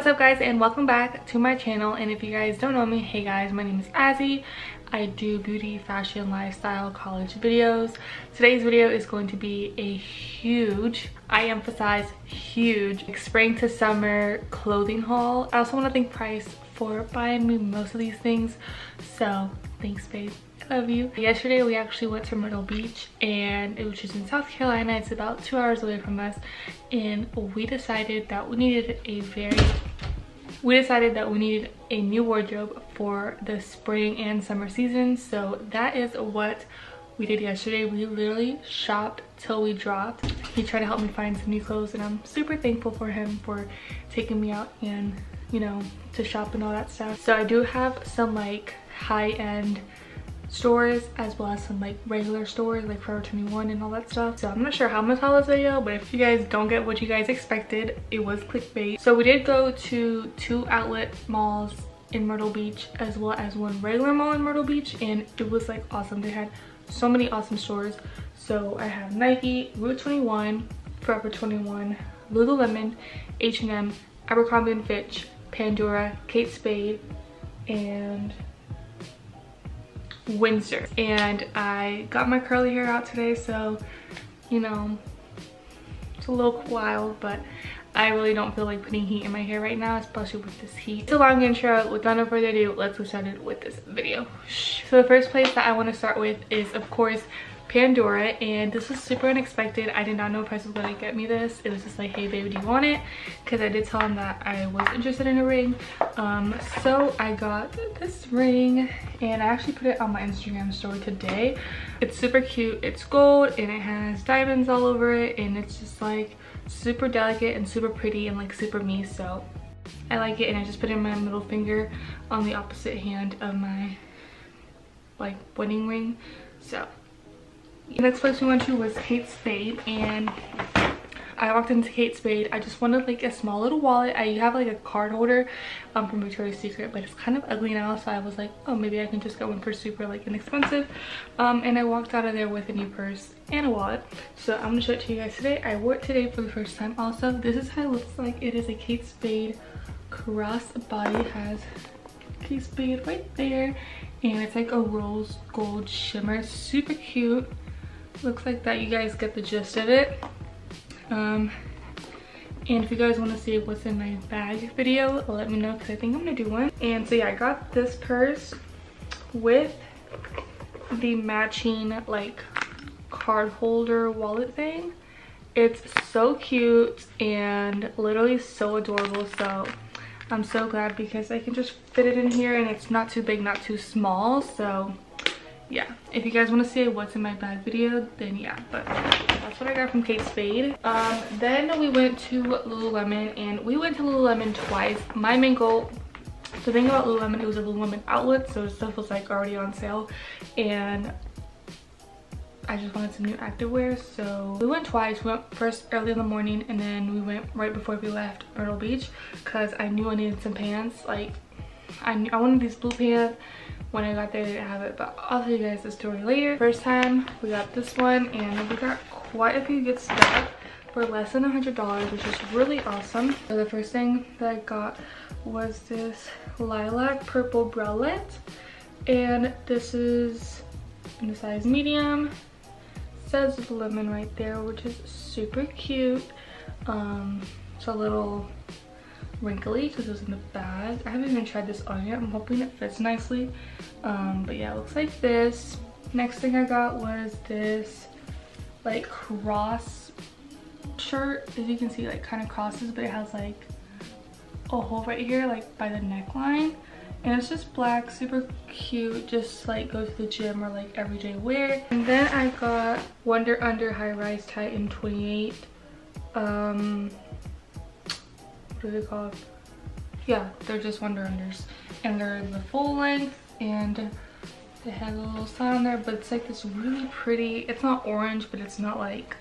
what's up guys and welcome back to my channel. And if you guys don't know me hey guys my name is Azy. I do beauty fashion lifestyle college videos. Today's video is going to be a huge I emphasize huge like spring to summer clothing haul. I also want to thank Price for buying me most of these things. So thanks babe love you. Yesterday we actually went to Myrtle Beach and it was just in South Carolina. It's about two hours away from us and we decided that we needed a very we decided that we needed a new wardrobe for the spring and summer season so that is what we did yesterday we literally shopped till we dropped he tried to help me find some new clothes and i'm super thankful for him for taking me out and you know to shop and all that stuff so i do have some like high-end stores as well as some like regular stores like Forever 21 and all that stuff. So I'm not sure how I'm gonna tell this video, but if you guys don't get what you guys expected, it was clickbait. So we did go to two outlet malls in Myrtle Beach as well as one regular mall in Myrtle Beach and it was like awesome. They had so many awesome stores. So I have Nike, Rue 21, Forever 21, Lululemon, H&M, Abercrombie & Fitch, Pandora, Kate Spade, and Windsor. And I got my curly hair out today, so, you know, it's a little wild, but I really don't feel like putting heat in my hair right now, especially with this heat. It's a long intro. Without no further ado, let's get started with this video. So the first place that I want to start with is, of course, Pandora and this was super unexpected. I did not know Price was gonna get me this. It was just like, hey baby, do you want it? Because I did tell him that I was interested in a ring. Um, so I got this ring and I actually put it on my Instagram story today. It's super cute. It's gold and it has diamonds all over it and it's just like super delicate and super pretty and like super me. So I like it and I just put it in my middle finger on the opposite hand of my like wedding ring. So the next place we went to was Kate Spade and I walked into Kate Spade. I just wanted like a small little wallet. I have like a card holder um, from Victoria's Secret, but it's kind of ugly now. So I was like, oh, maybe I can just get one for super like inexpensive. Um, and I walked out of there with a new purse and a wallet. So I'm gonna show it to you guys today. I wore it today for the first time also. This is how it looks like. It is a Kate Spade cross body. It has Kate Spade right there. And it's like a rose gold shimmer. Super cute looks like that you guys get the gist of it. Um and if you guys want to see what's in my bag video let me know because i think i'm gonna do one. And so yeah i got this purse with the matching like card holder wallet thing. It's so cute and literally so adorable so i'm so glad because i can just fit it in here and it's not too big not too small so yeah. If you guys want to see what's in my bag video then yeah but that's what i got from kate spade. Um then we went to lululemon and we went to lululemon twice. My main goal the thing about lululemon it was a lululemon outlet so stuff was like already on sale. And I just wanted some new activewear so we went twice. We went first early in the morning and then we went right before we left Myrtle Beach because I knew I needed some pants. Like I, knew, I wanted these blue pants when I got there, I didn't have it, but I'll tell you guys the story later. First time, we got this one, and we got quite a few good stuff for less than a $100, which is really awesome. So the first thing that I got was this lilac purple bralette, and this is in the size medium. says lemon right there, which is super cute. Um, it's a little wrinkly because it was in the bag. I haven't even tried this on yet. I'm hoping it fits nicely. Um, but yeah, it looks like this. Next thing I got was this like cross shirt. As you can see, like kind of crosses, but it has like a hole right here, like by the neckline. And it's just black, super cute, just like go to the gym or like everyday wear. And then I got Wonder Under High Rise Tighten 28. Um, what are they called? Yeah, they're just Wonder Unders. And they're the full length and it has a little sign there, but it's like this really pretty, it's not orange, but it's not like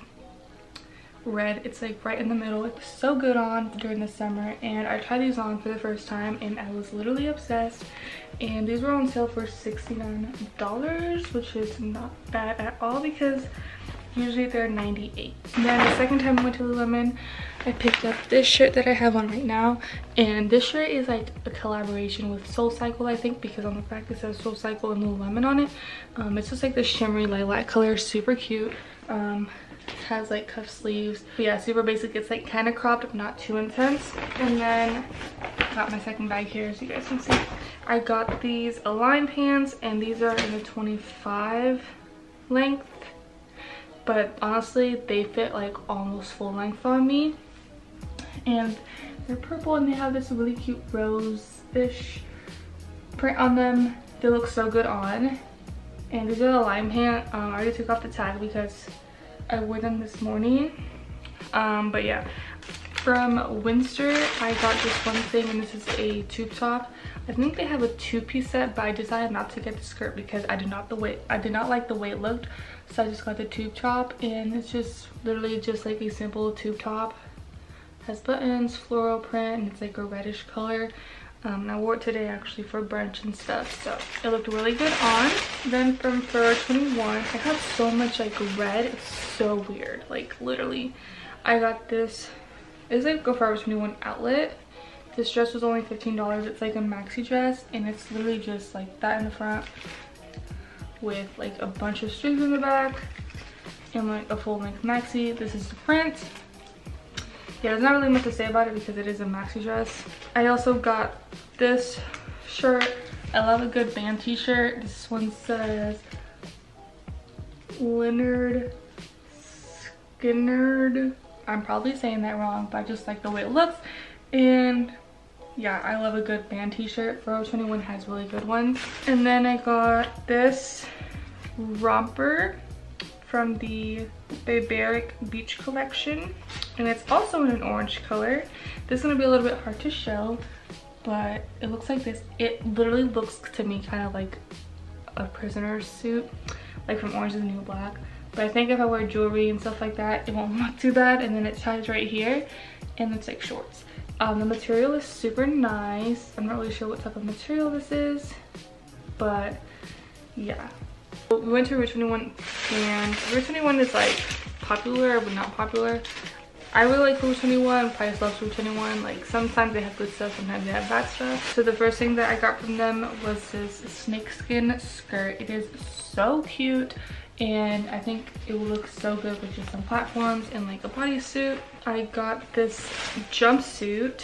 red. It's like right in the middle. It's so good on during the summer and I tried these on for the first time and I was literally obsessed. And these were on sale for $69, which is not bad at all because Usually they're 98. Then the second time I went to Lululemon, I picked up this shirt that I have on right now. And this shirt is like a collaboration with Soul Cycle, I think, because on the back it says Soul Cycle and Lululemon on it. Um, it's just like the shimmery lilac color, super cute. Um, has like cuff sleeves but yeah super basic it's like kind of cropped not too intense and then got my second bag here as you guys can see i got these align pants and these are in the 25 length but honestly they fit like almost full length on me. And they're purple and they have this really cute rose-ish print on them. They look so good on. And these are the lime pant um, i already took off the tag because i wore them this morning. Um, but yeah from Windsor, I got just one thing and this is a tube top. I think they have a two-piece set, but I decided not to get the skirt because I did not the way I did not like the way it looked. So I just got the tube top and it's just literally just like a simple tube top. Has buttons, floral print, and it's like a reddish color. Um, I wore it today actually for brunch and stuff, so it looked really good on. Then from Forever 21, I got so much like red, it's so weird, like literally. I got this it's like a Forever 21 outlet. This dress was only $15. It's like a maxi dress and it's literally just like that in the front with like a bunch of strings in the back and like a full length maxi. This is the print. Yeah, there's not really much to say about it because it is a maxi dress. I also got this shirt. I love a good band t-shirt. This one says Lynyrd Skynyrd I'm probably saying that wrong, but I just like the way it looks. And yeah, I love a good band t-shirt. Forever 21 has really good ones. And then I got this romper from the Barbaric Beach collection. And it's also in an orange color. This is gonna be a little bit hard to show, but it looks like this. It literally looks to me kind of like a prisoner's suit, like from Orange is the New Black. But I think if I wear jewelry and stuff like that, it won't look too bad. And then it ties right here and it's like shorts. Um, the material is super nice. I'm not really sure what type of material this is, but yeah. We went to Rue 21 and Rue 21 is like popular but not popular. I really like Rue 21, Price loves Rue 21. Like sometimes they have good stuff, sometimes they have bad stuff. So the first thing that I got from them was this snakeskin skirt. It is so cute and I think it will look so good with just some platforms and like a bodysuit. I got this jumpsuit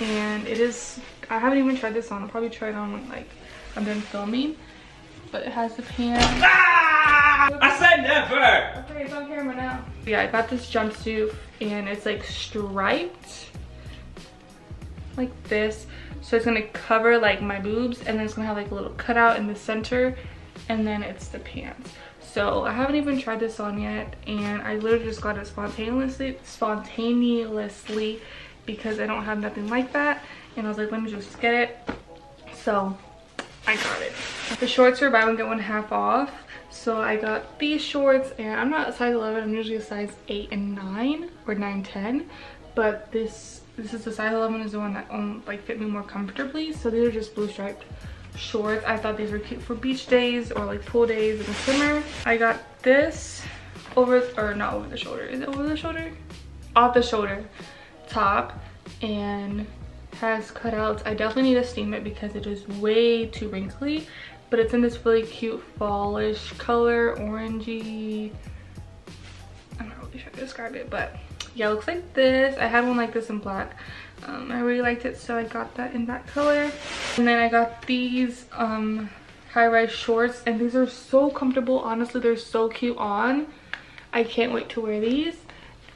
and it is, I haven't even tried this on. I'll probably try it on when like I'm done filming. But it has the pants. Ah! I said never! Okay, it's on camera now. Yeah, I got this jumpsuit and it's like striped like this. So it's gonna cover like my boobs and then it's gonna have like a little cutout in the center and then it's the pants. So i haven't even tried this on yet and i literally just got it spontaneously spontaneously because i don't have nothing like that and i was like let me just get it. So i got it. The shorts are buy one get one half off so i got these shorts and i'm not a size 11 i'm usually a size 8 and 9 or 9 10 but this this is the size 11 is the one that um, like fit me more comfortably so these are just blue striped shorts. I thought these were cute for beach days or like pool days in the summer. I got this over, or not over the shoulder. Is it over the shoulder? Off the shoulder top and has cutouts. I definitely need to steam it because it is way too wrinkly. But it's in this really cute fallish color, orangey. I'm not really sure how to describe it, but yeah, it looks like this. I had one like this in black um, I really liked it so I got that in that color. And then I got these um, high-rise shorts and these are so comfortable. Honestly they're so cute on. I can't wait to wear these.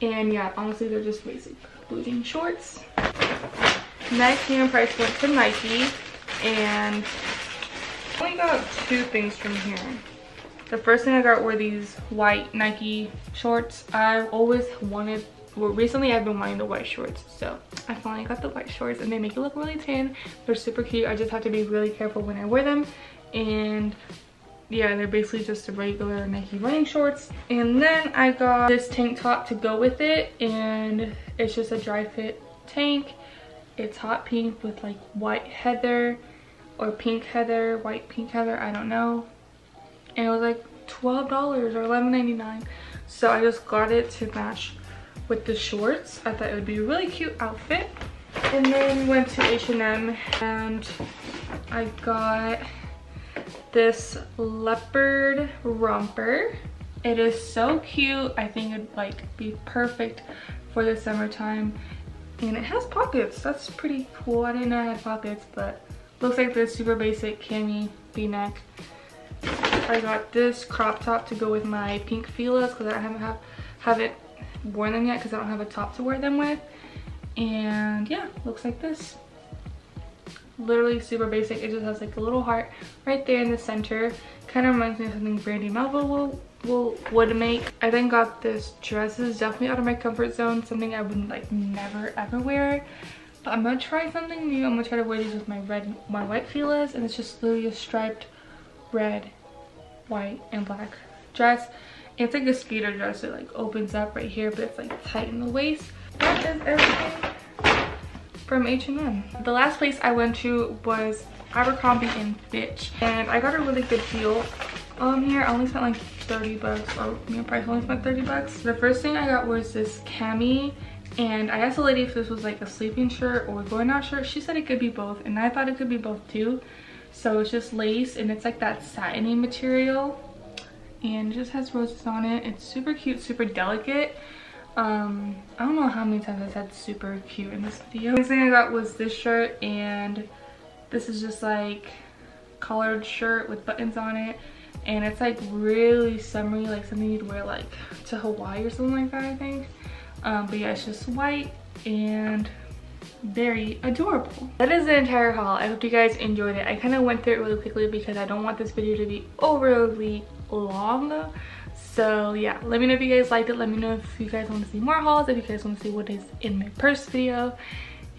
And yeah honestly they're just basic blue jean shorts. Next Neiman Price went to Nike. And I only got two things from here. The first thing I got were these white Nike shorts. I've always wanted recently i've been wanting the white shorts so i finally got the white shorts and they make it look really tan. They're super cute. I just have to be really careful when i wear them. And yeah they're basically just a regular nike running shorts. And then i got this tank top to go with it and it's just a Dri-FIT tank. It's hot pink with like white heather or pink heather white pink heather i don't know. And it was like $12 or $11.99 So I just got it to match with the shorts. I thought it would be a really cute outfit. And then went to H&M and I got this leopard romper. It is so cute. I think it'd like be perfect for the summertime. And it has pockets. That's pretty cool. I didn't know it had pockets, but looks like this super basic cami v-neck. I got this crop top to go with my pink Fila's because I haven't have haven't worn them yet because I don't have a top to wear them with. And yeah, looks like this. Literally super basic. It just has like a little heart right there in the center. Kind of reminds me of something Brandy Melville will, will would make. I then got this dress. This is definitely out of my comfort zone. Something I would like never ever wear. But I'm gonna try something new. I'm gonna try to wear these with my red, my white Fila's, and it's just literally a striped red, white, and black dress. It's like a skater dress. It like opens up right here, but it's like tight in the waist. That is everything from H&M. The last place I went to was Abercrombie and Fitch, and I got a really good deal um here. I only spent like 30 bucks, or me and Price only spent 30 bucks. The first thing I got was this cami and I asked the lady if this was like a sleeping shirt or going out shirt. She said it could be both and I thought it could be both too. So it's just lace and it's like that satiny material and it just has roses on it. It's super cute, super delicate. Um, I don't know how many times I said super cute in this video. The thing I got was this shirt and this is just like collared shirt with buttons on it and it's like really summery like something you'd wear like to Hawaii or something like that I think um, but yeah, it's just white and very adorable. That is the entire haul. I hope you guys enjoyed it. I kind of went through it really quickly because I don't want this video to be overly long. So yeah, let me know if you guys liked it. Let me know if you guys want to see more hauls, if you guys want to see what is in my purse video.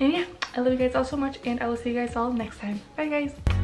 And yeah, I love you guys all so much and I will see you guys all next time. Bye guys.